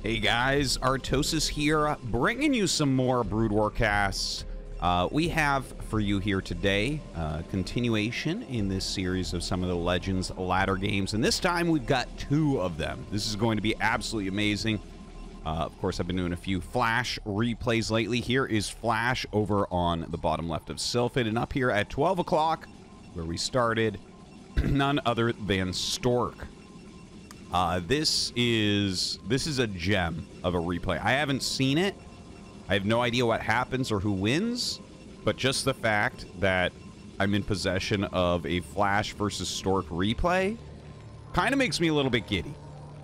Hey guys, Artosis here, bringing you some more Brood War casts. Uh, we have for you here today uh, continuation in this series of some of the Legends ladder games, and this time we've got two of them. This is going to be absolutely amazing. Uh, of course, I've been doing a few Flash replays lately. Here is Flash over on the bottom left of Sylphid, and up here at 12 o'clock, where we started, none other than Stork. Uh, this is this is a gem of a replay. I haven't seen it. I have no idea what happens or who wins, but just the fact that I'm in possession of a Flash versus Stork replay kind of makes me a little bit giddy.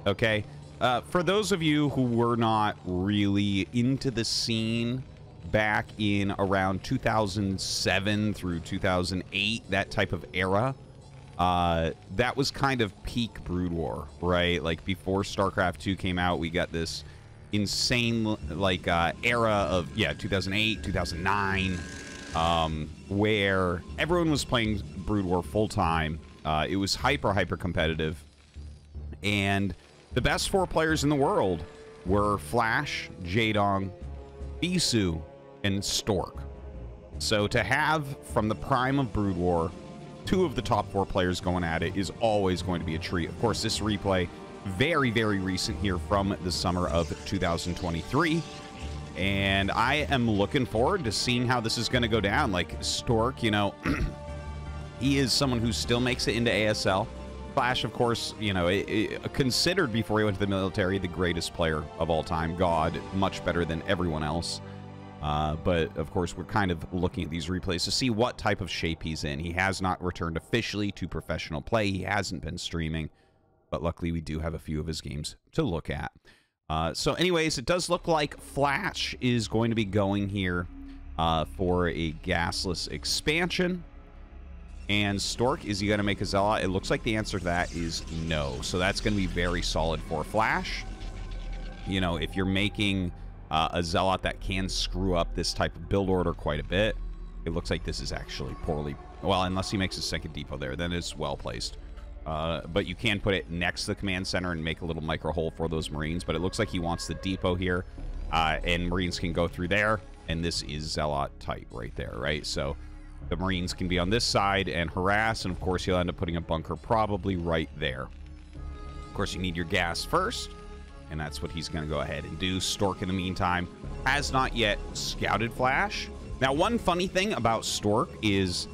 Okay, uh, for those of you who were not really into the scene back in around 2007 through 2008, that type of era uh, that was kind of peak Brood War, right? Like before StarCraft 2 came out, we got this insane like uh, era of yeah 2008 2009 um, where everyone was playing brood war full time uh, it was hyper hyper competitive. And the best four players in the world were flash Jaedong bisu and stork. So to have from the prime of brood war two of the top four players going at it is always going to be a treat of course this replay very, very recent here from the summer of 2023. And I am looking forward to seeing how this is going to go down. Like Stork, you know, he is someone who still makes it into ASL. Flash, of course, you know, it, it, considered before he went to the military the greatest player of all time. God, much better than everyone else. Uh, but of course, we're kind of looking at these replays to see what type of shape he's in. He has not returned officially to professional play. He hasn't been streaming but luckily we do have a few of his games to look at. Uh, so anyways, it does look like Flash is going to be going here uh, for a gasless expansion. And Stork, is he going to make a Zealot? It looks like the answer to that is no. So that's going to be very solid for Flash. You know, if you're making uh, a Zealot that can screw up this type of build order quite a bit, it looks like this is actually poorly... Well, unless he makes a second depot there, then it's well placed. Uh, but you can put it next to the command center and make a little micro hole for those Marines. But it looks like he wants the depot here, uh, and Marines can go through there. And this is Zealot type right there, right? So the Marines can be on this side and harass, and of course you'll end up putting a bunker probably right there. Of course, you need your gas first, and that's what he's going to go ahead and do. Stork, in the meantime, has not yet scouted Flash. Now, one funny thing about Stork is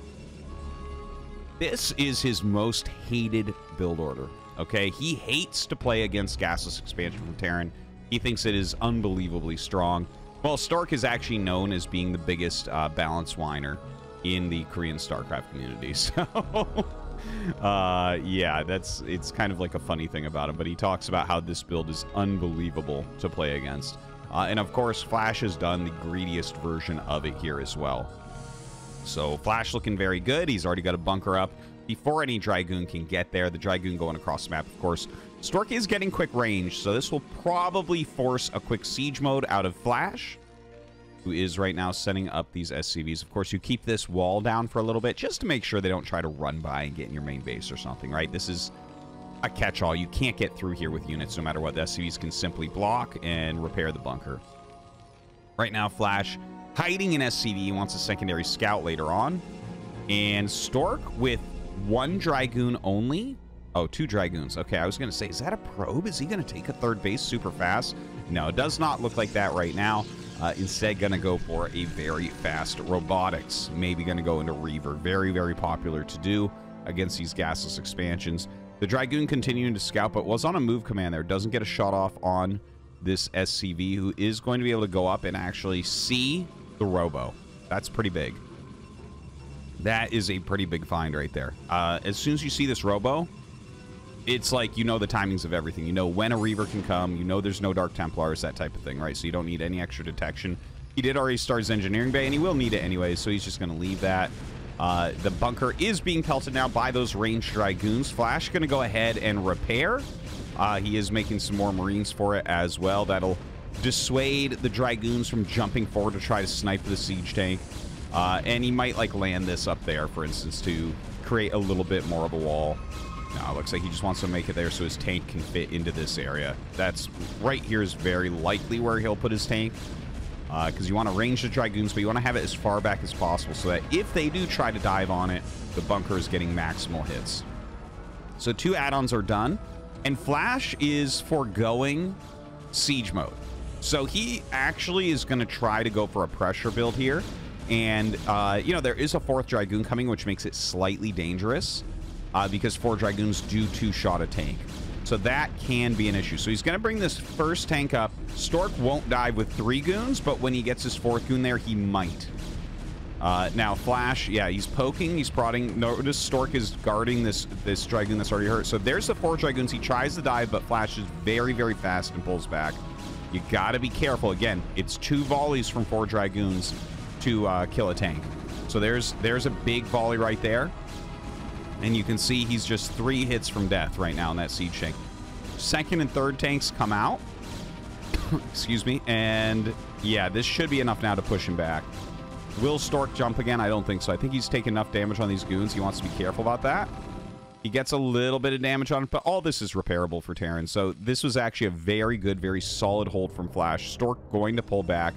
this is his most hated build order. Okay, he hates to play against gasless expansion from Terran. He thinks it is unbelievably strong. Well, Stork is actually known as being the biggest uh, balance whiner in the Korean StarCraft community. So, uh, yeah, that's it's kind of like a funny thing about him. But he talks about how this build is unbelievable to play against. Uh, and of course, Flash has done the greediest version of it here as well. So Flash looking very good. He's already got a bunker up before any Dragoon can get there. The Dragoon going across the map, of course. Stork is getting quick range, so this will probably force a quick siege mode out of Flash, who is right now setting up these SCVs. Of course, you keep this wall down for a little bit just to make sure they don't try to run by and get in your main base or something, right? This is a catch-all. You can't get through here with units no matter what. The SCVs can simply block and repair the bunker. Right now, Flash hiding in SCV. He wants a secondary scout later on. And Stork with one Dragoon only. Oh, two Dragoons. Okay, I was going to say, is that a probe? Is he going to take a third base super fast? No, it does not look like that right now. Uh, instead, going to go for a very fast robotics. Maybe going to go into Reaver. Very, very popular to do against these gasless expansions. The Dragoon continuing to scout, but was on a move command there. Doesn't get a shot off on this SCV, who is going to be able to go up and actually see the Robo. That's pretty big. That is a pretty big find right there. Uh, as soon as you see this Robo, it's like you know the timings of everything. You know when a Reaver can come. You know there's no Dark Templars, that type of thing, right? So you don't need any extra detection. He did already start his engineering bay, and he will need it anyway, so he's just going to leave that. Uh, the bunker is being pelted now by those ranged Dragoons. Flash going to go ahead and repair. Uh, he is making some more Marines for it as well. That'll dissuade the Dragoons from jumping forward to try to snipe the siege tank. Uh, and he might like land this up there, for instance, to create a little bit more of a wall. No, it looks like he just wants to make it there so his tank can fit into this area. That's right here is very likely where he'll put his tank. Because uh, you want to range the Dragoons, but you want to have it as far back as possible so that if they do try to dive on it, the bunker is getting maximal hits. So two add-ons are done. And Flash is foregoing siege mode. So he actually is going to try to go for a pressure build here. And, uh, you know, there is a fourth Dragoon coming, which makes it slightly dangerous uh, because four Dragoons do two-shot a tank. So that can be an issue. So he's going to bring this first tank up. Stork won't dive with three goons, but when he gets his fourth goon there, he might. Uh, now, Flash, yeah, he's poking, he's prodding. Notice Stork is guarding this this Dragoon that's already hurt. So there's the four Dragoons. He tries to dive, but Flash is very, very fast and pulls back. You got to be careful. Again, it's two volleys from four Dragoons to uh, kill a tank. So there's there's a big volley right there. And you can see he's just three hits from death right now in that siege tank. Second and third tanks come out. Excuse me. And yeah, this should be enough now to push him back. Will Stork jump again? I don't think so. I think he's taken enough damage on these goons. He wants to be careful about that. He gets a little bit of damage on it, but all this is repairable for Terran. So this was actually a very good, very solid hold from Flash. Stork going to pull back.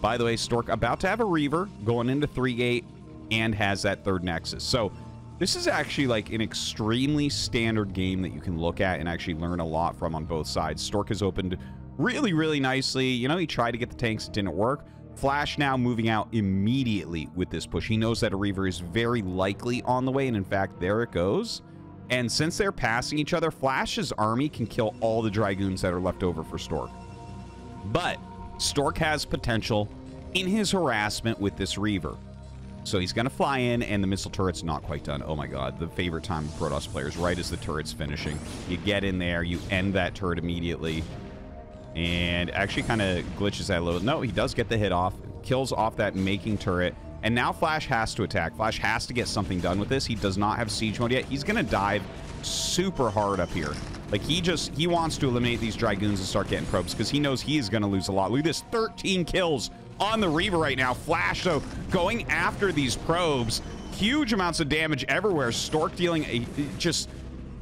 By the way, Stork about to have a Reaver going into 3-gate and has that third Nexus. So this is actually like an extremely standard game that you can look at and actually learn a lot from on both sides. Stork has opened really, really nicely. You know, he tried to get the tanks. It didn't work. Flash now moving out immediately with this push. He knows that a Reaver is very likely on the way, and in fact, there it goes. And since they're passing each other, Flash's army can kill all the Dragoons that are left over for Stork. But Stork has potential in his harassment with this Reaver. So he's going to fly in, and the missile turret's not quite done. Oh my god, the favorite time of Protoss players, right as the turret's finishing. You get in there, you end that turret immediately, and actually kind of glitches that a little. No, he does get the hit off, kills off that making turret, and now Flash has to attack. Flash has to get something done with this. He does not have siege mode yet. He's going to dive super hard up here. Like, he just, he wants to eliminate these Dragoons and start getting probes because he knows he is going to lose a lot. Look at this, 13 kills on the Reaver right now. Flash, though, going after these probes. Huge amounts of damage everywhere. Stork dealing a just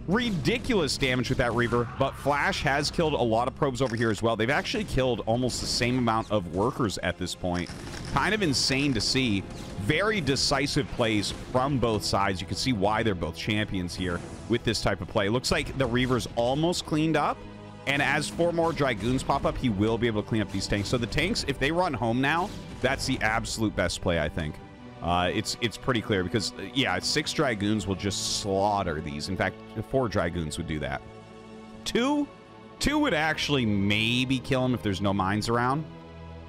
ridiculous damage with that Reaver, but Flash has killed a lot of probes over here as well. They've actually killed almost the same amount of workers at this point. Kind of insane to see. Very decisive plays from both sides. You can see why they're both champions here with this type of play. Looks like the Reaver's almost cleaned up. And as four more Dragoons pop up, he will be able to clean up these tanks. So the tanks, if they run home now, that's the absolute best play, I think. Uh, it's it's pretty clear because, uh, yeah, six Dragoons will just slaughter these. In fact, four Dragoons would do that. Two, two would actually maybe kill him if there's no mines around.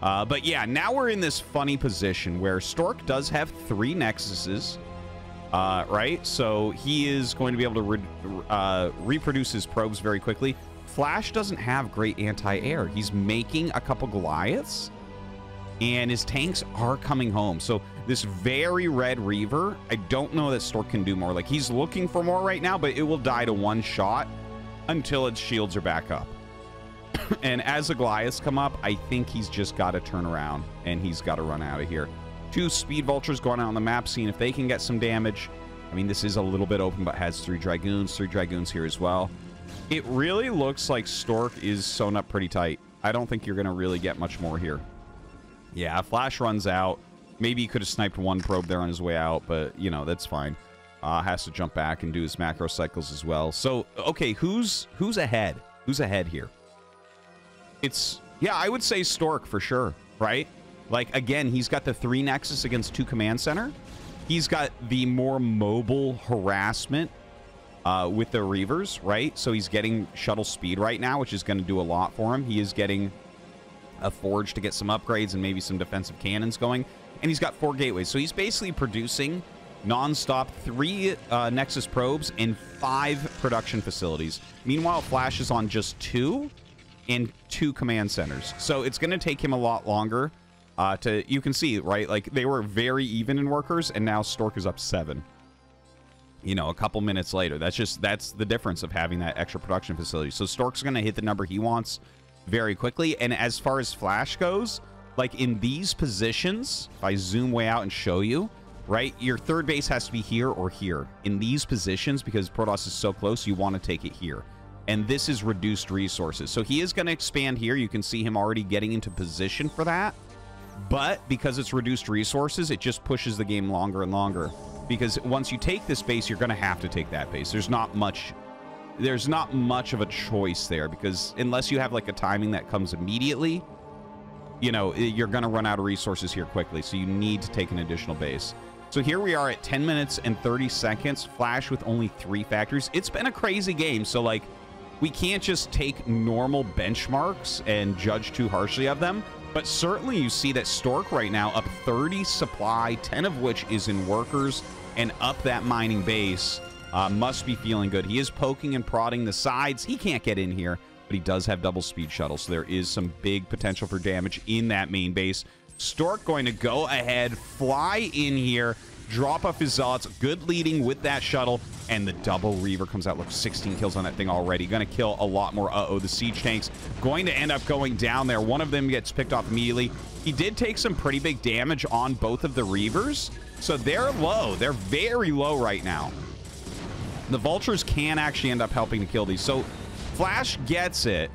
Uh, but yeah, now we're in this funny position where Stork does have three Nexuses, uh, right? So he is going to be able to re uh, reproduce his probes very quickly. Flash doesn't have great anti-air. He's making a couple Goliaths, and his tanks are coming home. So this very red Reaver, I don't know that Stork can do more. Like, he's looking for more right now, but it will die to one shot until its shields are back up. and as the Goliaths come up, I think he's just got to turn around, and he's got to run out of here. Two Speed Vultures going out on the map, seeing if they can get some damage. I mean, this is a little bit open, but has three Dragoons, three Dragoons here as well. It really looks like Stork is sewn up pretty tight. I don't think you're going to really get much more here. Yeah, Flash runs out. Maybe he could have sniped one probe there on his way out, but, you know, that's fine. Uh, has to jump back and do his macro cycles as well. So, okay, who's who's ahead? Who's ahead here? It's, yeah, I would say Stork for sure, right? Like, again, he's got the three Nexus against two Command Center. He's got the more mobile harassment uh, with the Reavers, right? So he's getting shuttle speed right now, which is going to do a lot for him. He is getting a forge to get some upgrades and maybe some defensive cannons going. And he's got four gateways. So he's basically producing non-stop three uh, Nexus probes and five production facilities. Meanwhile, Flash is on just two and two command centers. So it's going to take him a lot longer uh, to... You can see, right? Like, they were very even in workers, and now Stork is up seven. You know, a couple minutes later. That's just... That's the difference of having that extra production facility. So Stork's going to hit the number he wants very quickly. And as far as Flash goes, like in these positions, if I zoom way out and show you, right? Your third base has to be here or here. In these positions, because Protoss is so close, you want to take it here. And this is reduced resources. So he is going to expand here. You can see him already getting into position for that. But because it's reduced resources, it just pushes the game longer and longer. Because once you take this base, you're going to have to take that base. There's not much there's not much of a choice there because unless you have like a timing that comes immediately, you know, eh, you're going to run out of resources here quickly. So you need to take an additional base. So here we are at 10 minutes and 30 seconds. Flash with only three factories. It's been a crazy game. So like we can't just take normal benchmarks and judge too harshly of them. But certainly you see that Stork right now up 30 supply, 10 of which is in workers and up that mining base. Uh, must be feeling good. He is poking and prodding the sides. He can't get in here, but he does have double speed shuttle, so there is some big potential for damage in that main base. Stork going to go ahead, fly in here, drop off his Zealots. Good leading with that shuttle, and the double Reaver comes out. Look, 16 kills on that thing already. Going to kill a lot more. Uh-oh, the siege tanks going to end up going down there. One of them gets picked off immediately. He did take some pretty big damage on both of the Reavers, so they're low. They're very low right now the vultures can actually end up helping to kill these. So Flash gets it.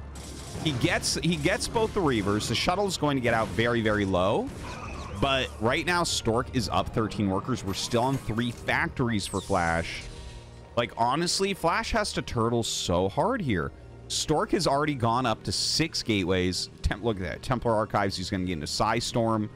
He gets he gets both the Reavers. The shuttle is going to get out very, very low. But right now, Stork is up 13 workers. We're still on three factories for Flash. Like, honestly, Flash has to turtle so hard here. Stork has already gone up to six gateways. Temp look at that. Templar Archives, he's going to get into Psy Storm.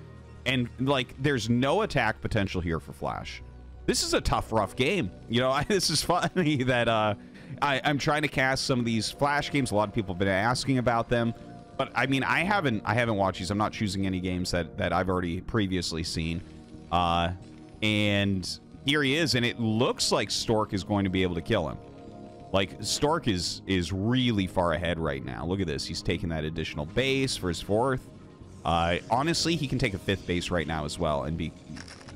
And, like, there's no attack potential here for Flash this is a tough, rough game. You know, I, this is funny that uh, I, I'm trying to cast some of these Flash games. A lot of people have been asking about them. But I mean, I haven't I haven't watched these. I'm not choosing any games that, that I've already previously seen. Uh, and here he is, and it looks like Stork is going to be able to kill him. Like, Stork is is really far ahead right now. Look at this. He's taking that additional base for his fourth. Uh, honestly, he can take a fifth base right now as well and be,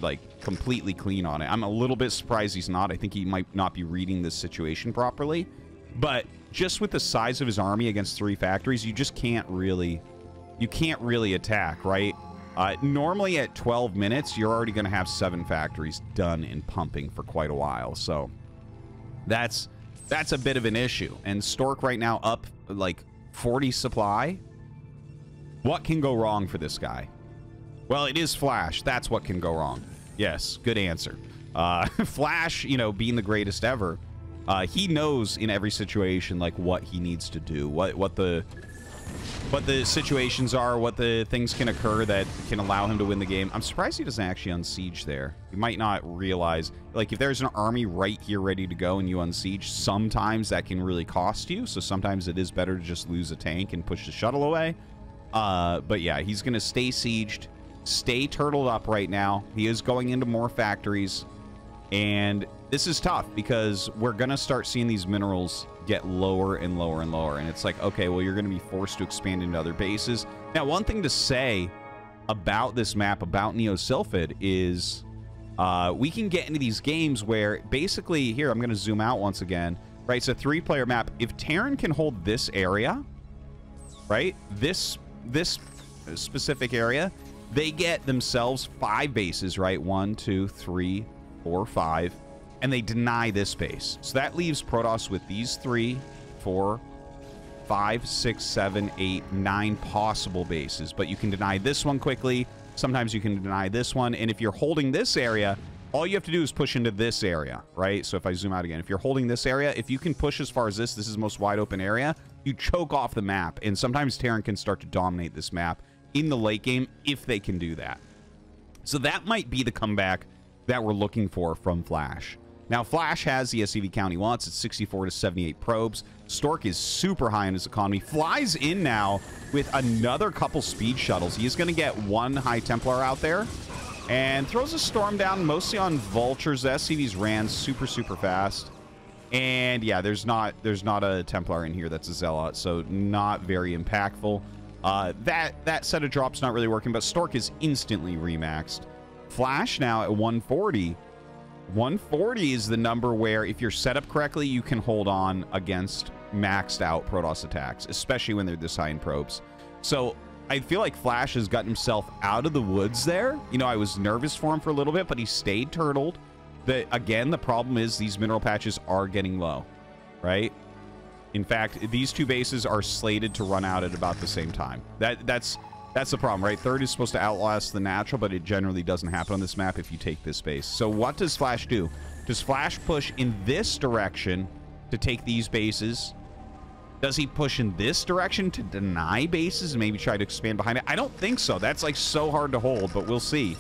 like, completely clean on it. I'm a little bit surprised he's not. I think he might not be reading this situation properly. But just with the size of his army against three factories, you just can't really... You can't really attack, right? Uh, normally at 12 minutes, you're already going to have seven factories done and pumping for quite a while. So that's that's a bit of an issue. And Stork right now up like 40 supply. What can go wrong for this guy? Well, it is Flash. That's what can go wrong. Yes, good answer. Uh, Flash, you know, being the greatest ever, uh, he knows in every situation like what he needs to do, what what the what the situations are, what the things can occur that can allow him to win the game. I'm surprised he doesn't actually unsiege there. He might not realize, like, if there's an army right here ready to go and you unsiege, sometimes that can really cost you. So sometimes it is better to just lose a tank and push the shuttle away. Uh, but yeah, he's going to stay sieged stay turtled up right now. He is going into more factories. And this is tough because we're going to start seeing these minerals get lower and lower and lower. And it's like, okay, well, you're going to be forced to expand into other bases. Now, one thing to say about this map, about Neo Sylphid, is uh, we can get into these games where basically, here, I'm going to zoom out once again. Right, it's a three-player map. If Terran can hold this area, right, this this specific area, they get themselves five bases, right? One, two, three, four, five. And they deny this base. So that leaves Protoss with these three, four, five, six, seven, eight, nine possible bases. But you can deny this one quickly. Sometimes you can deny this one. And if you're holding this area, all you have to do is push into this area, right? So if I zoom out again, if you're holding this area, if you can push as far as this, this is most wide open area, you choke off the map. And sometimes Terran can start to dominate this map in the late game if they can do that. So that might be the comeback that we're looking for from Flash. Now, Flash has the SCV count he wants. It's 64 to 78 probes. Stork is super high in his economy. Flies in now with another couple speed shuttles. He is going to get one High Templar out there and throws a storm down mostly on vultures. The SCVs ran super, super fast. And yeah, there's not there's not a Templar in here that's a Zealot, so not very impactful. Uh, that, that set of drops not really working, but Stork is instantly remaxed. Flash now at 140. 140 is the number where if you're set up correctly, you can hold on against maxed out Protoss attacks, especially when they're this high in probes. So I feel like Flash has gotten himself out of the woods there. You know, I was nervous for him for a little bit, but he stayed turtled. The, again, the problem is these mineral patches are getting low, right? In fact, these two bases are slated to run out at about the same time. That That's that's the problem, right? Third is supposed to outlast the natural, but it generally doesn't happen on this map if you take this base. So what does Flash do? Does Flash push in this direction to take these bases? Does he push in this direction to deny bases and maybe try to expand behind it? I don't think so. That's like so hard to hold, but we'll see.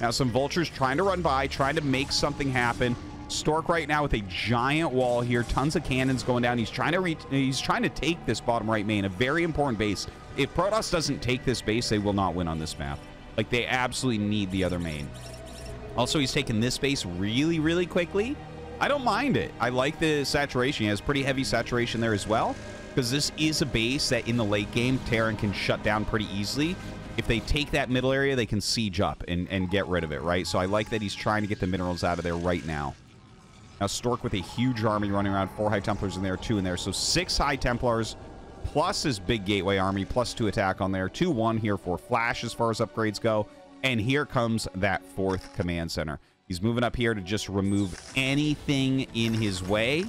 Now some vultures trying to run by, trying to make something happen. Stork right now with a giant wall here, tons of cannons going down. He's trying to reach, he's trying to take this bottom right main, a very important base. If Protoss doesn't take this base, they will not win on this map. Like they absolutely need the other main. Also, he's taking this base really, really quickly. I don't mind it. I like the saturation. He has pretty heavy saturation there as well because this is a base that in the late game, Terran can shut down pretty easily. If they take that middle area, they can siege up and, and get rid of it, right? So I like that he's trying to get the minerals out of there right now. Now, Stork with a huge army running around. Four High Templars in there, two in there. So six High Templars plus his big Gateway army, plus two attack on there. 2-1 here for Flash as far as upgrades go. And here comes that fourth command center. He's moving up here to just remove anything in his way.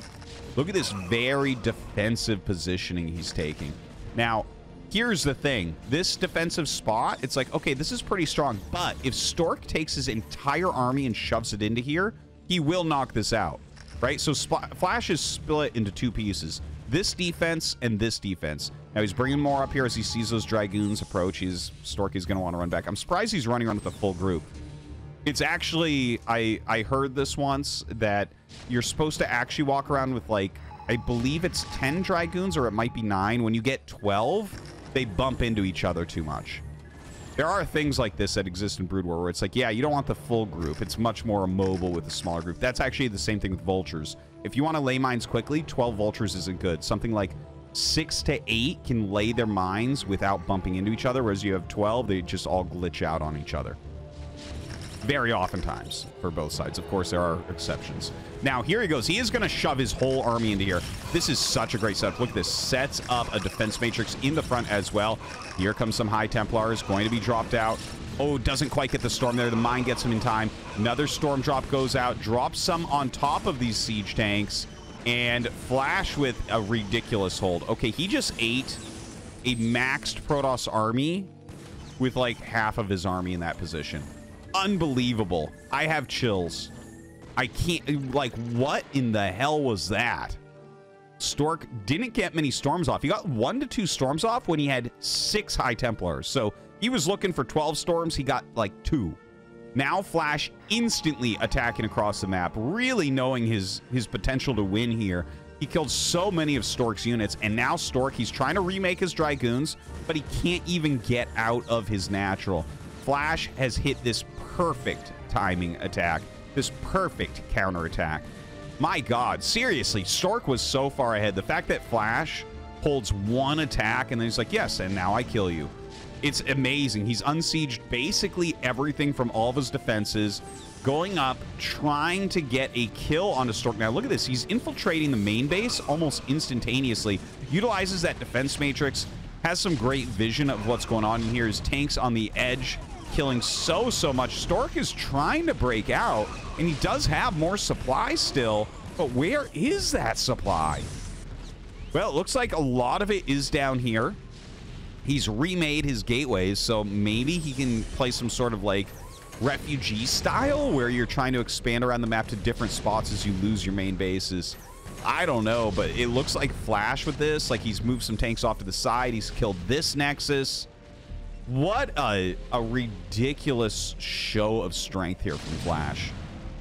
Look at this very defensive positioning he's taking. Now, here's the thing. This defensive spot, it's like, okay, this is pretty strong. But if Stork takes his entire army and shoves it into here, he will knock this out, right? So Flash is split into two pieces. This defense and this defense. Now he's bringing more up here as he sees those Dragoons approach. He's Storky's going to want to run back. I'm surprised he's running around with a full group. It's actually, I, I heard this once, that you're supposed to actually walk around with, like, I believe it's 10 Dragoons, or it might be 9. When you get 12, they bump into each other too much. There are things like this that exist in Brood War where it's like, yeah, you don't want the full group. It's much more mobile with a smaller group. That's actually the same thing with Vultures. If you want to lay mines quickly, 12 Vultures isn't good. Something like 6 to 8 can lay their mines without bumping into each other, whereas you have 12, they just all glitch out on each other very oftentimes for both sides. Of course, there are exceptions. Now, here he goes. He is going to shove his whole army into here. This is such a great setup. Look at this. Sets up a defense matrix in the front as well. Here comes some High Templars going to be dropped out. Oh, doesn't quite get the storm there. The mine gets him in time. Another storm drop goes out. Drops some on top of these siege tanks. And Flash with a ridiculous hold. Okay, he just ate a maxed Protoss army with like half of his army in that position unbelievable. I have chills. I can't, like, what in the hell was that? Stork didn't get many storms off. He got one to two storms off when he had six High Templars. So he was looking for 12 storms. He got like two. Now Flash instantly attacking across the map, really knowing his, his potential to win here. He killed so many of Stork's units, and now Stork, he's trying to remake his Dragoons, but he can't even get out of his natural. Flash has hit this perfect timing attack, this perfect counterattack. My God, seriously, Stork was so far ahead. The fact that Flash holds one attack and then he's like, yes, and now I kill you. It's amazing. He's unsieged basically everything from all of his defenses, going up, trying to get a kill on a Stork. Now, look at this. He's infiltrating the main base almost instantaneously, utilizes that defense matrix, has some great vision of what's going on in here. His tanks on the edge killing so, so much. Stork is trying to break out, and he does have more supply still, but where is that supply? Well, it looks like a lot of it is down here. He's remade his gateways, so maybe he can play some sort of like refugee style where you're trying to expand around the map to different spots as you lose your main bases. I don't know, but it looks like Flash with this. Like he's moved some tanks off to the side. He's killed this Nexus. What a, a ridiculous show of strength here from Flash.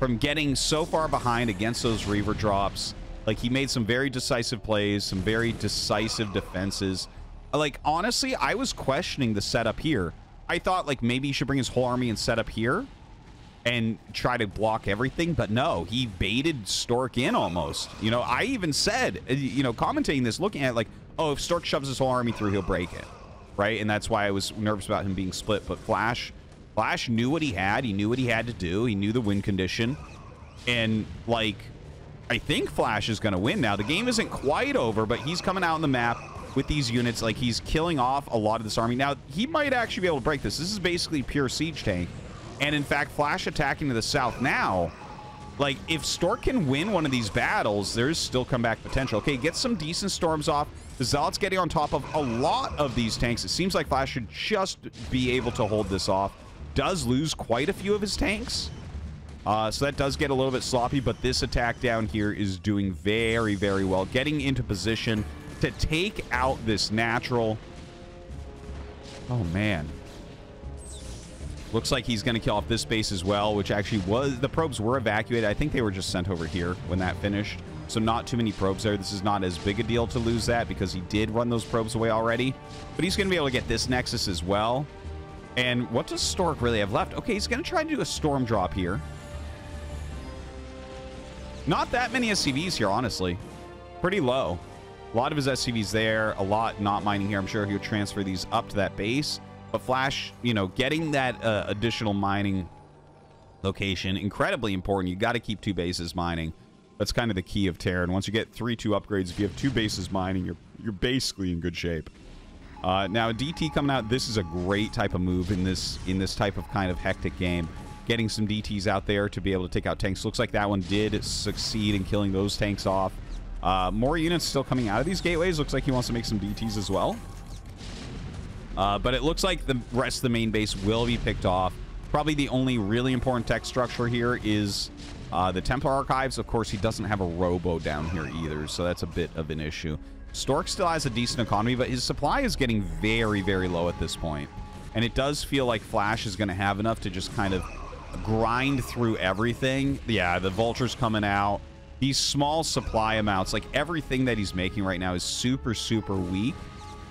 From getting so far behind against those Reaver drops, like he made some very decisive plays, some very decisive defenses. Like, honestly, I was questioning the setup here. I thought, like, maybe he should bring his whole army and set up here and try to block everything. But no, he baited Stork in almost. You know, I even said, uh, you know, commentating this, looking at like, oh, if Stork shoves his whole army through, he'll break it right? And that's why I was nervous about him being split. But Flash, Flash knew what he had. He knew what he had to do. He knew the win condition. And, like, I think Flash is going to win now. The game isn't quite over, but he's coming out on the map. With these units. Like, he's killing off a lot of this army. Now, he might actually be able to break this. This is basically pure siege tank. And in fact, Flash attacking to the south now. Like, if Stork can win one of these battles, there's still comeback potential. Okay, get some decent storms off. The Zealot's getting on top of a lot of these tanks. It seems like Flash should just be able to hold this off. Does lose quite a few of his tanks. Uh, so that does get a little bit sloppy, but this attack down here is doing very, very well. Getting into position to take out this natural. Oh, man. Looks like he's going to kill off this base as well, which actually was... The probes were evacuated. I think they were just sent over here when that finished. So not too many probes there. This is not as big a deal to lose that because he did run those probes away already. But he's going to be able to get this Nexus as well. And what does Stork really have left? Okay, he's going to try to do a Storm Drop here. Not that many SCVs here, honestly. Pretty low. A lot of his SCVs there, a lot not mining here. I'm sure he would transfer these up to that base. But Flash, you know, getting that uh, additional mining location, incredibly important. You got to keep two bases mining. That's kind of the key of Terran. Once you get 3-2 upgrades, if you have two bases mining, you're, you're basically in good shape. Uh, now, DT coming out, this is a great type of move in this in this type of kind of hectic game. Getting some DTs out there to be able to take out tanks. Looks like that one did succeed in killing those tanks off. Uh, more units still coming out of these gateways. Looks like he wants to make some DTs as well. Uh, but it looks like the rest of the main base will be picked off. Probably the only really important tech structure here is uh, the Templar Archives. Of course, he doesn't have a robo down here either, so that's a bit of an issue. Stork still has a decent economy, but his supply is getting very, very low at this point. And it does feel like Flash is going to have enough to just kind of grind through everything. Yeah, the Vulture's coming out. These small supply amounts, like everything that he's making right now is super, super weak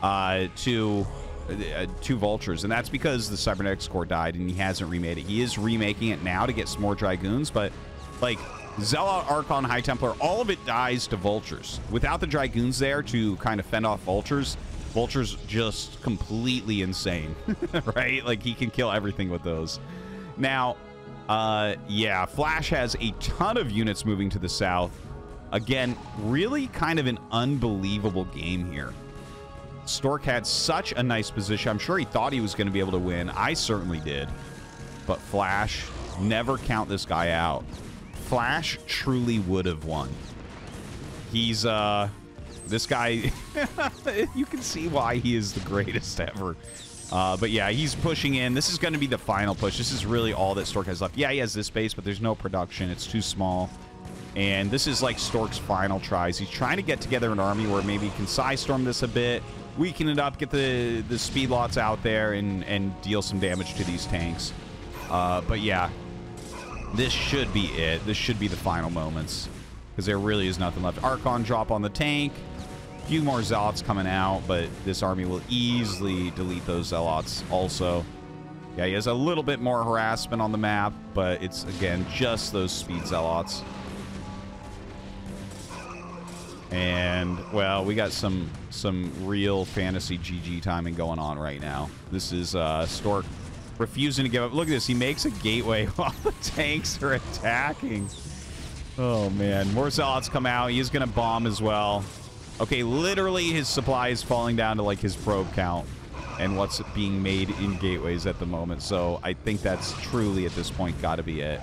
uh, to uh, two vultures, and that's because the cybernetics core died and he hasn't remade it. He is remaking it now to get some more dragoons, but like Zealot, Archon, High Templar, all of it dies to vultures. Without the dragoons there to kind of fend off vultures, vultures just completely insane, right? Like he can kill everything with those. Now, uh, yeah, Flash has a ton of units moving to the south. Again, really kind of an unbelievable game here. Stork had such a nice position. I'm sure he thought he was going to be able to win. I certainly did. But Flash, never count this guy out. Flash truly would have won. He's, uh, this guy, you can see why he is the greatest ever. Uh, but yeah, he's pushing in. This is going to be the final push. This is really all that Stork has left. Yeah, he has this base, but there's no production. It's too small. And this is like Stork's final tries. He's trying to get together an army where maybe he can Psystorm this a bit, weaken it up, get the, the speed lots out there, and, and deal some damage to these tanks. Uh, but yeah, this should be it. This should be the final moments. Because there really is nothing left. Archon drop on the tank. A few more Zealots coming out, but this army will easily delete those Zealots also. Yeah, he has a little bit more harassment on the map, but it's, again, just those speed Zealots. And, well, we got some some real fantasy GG timing going on right now. This is uh, Stork refusing to give up. Look at this. He makes a gateway while the tanks are attacking. Oh, man. More Zealots come out. He's going to bomb as well. Okay, literally his supply is falling down to, like, his probe count and what's being made in gateways at the moment. So I think that's truly, at this point, got to be it.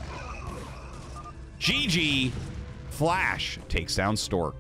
GG! Flash takes down Stork.